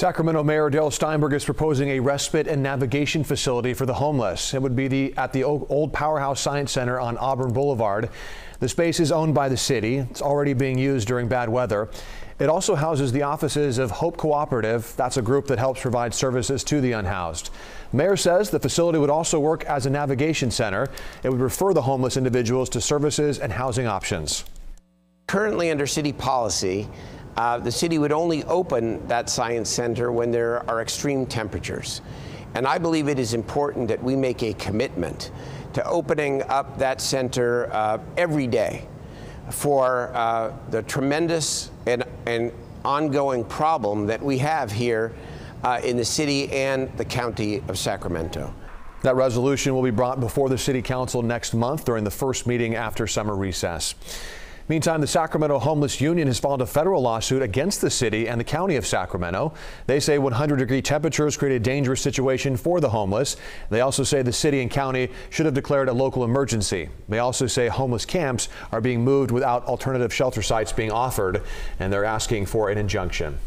Sacramento Mayor Darrell Steinberg is proposing a respite and navigation facility for the homeless. It would be the, at the old Powerhouse Science Center on Auburn Boulevard. The space is owned by the city. It's already being used during bad weather. It also houses the offices of Hope Cooperative. That's a group that helps provide services to the unhoused. Mayor says the facility would also work as a navigation center. It would refer the homeless individuals to services and housing options. Currently under city policy, uh, the city would only open that science center when there are extreme temperatures. And I believe it is important that we make a commitment to opening up that center uh, every day for uh, the tremendous and, and, ongoing problem that we have here uh, in the city and the county of Sacramento. That resolution will be brought before the City Council next month during the first meeting after summer recess. Meantime, the Sacramento Homeless Union has filed a federal lawsuit against the city and the county of Sacramento. They say 100 degree temperatures create a dangerous situation for the homeless. They also say the city and county should have declared a local emergency. They also say homeless camps are being moved without alternative shelter sites being offered, and they're asking for an injunction.